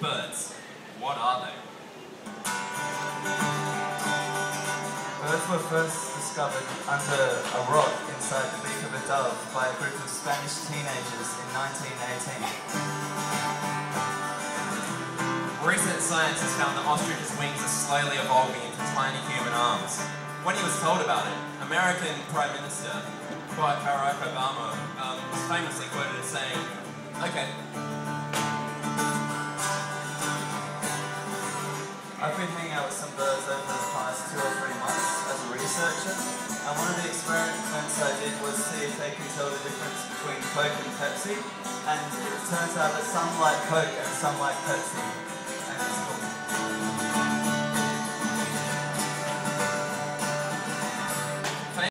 Birds. What are they? Birds were first discovered under a rock inside the beak of a dove by a group of Spanish teenagers in 1918. Recent scientists found that ostriches' wings are slowly evolving into tiny human arms. When he was told about it, American Prime Minister Barack Obama um, was famously quoted as saying, okay, I've been hanging out with some birds over the past two or three months as a researcher, and one of the experiments I did was see if they can tell the difference between Coke and Pepsi, and it turns out that some like Coke and some like Pepsi,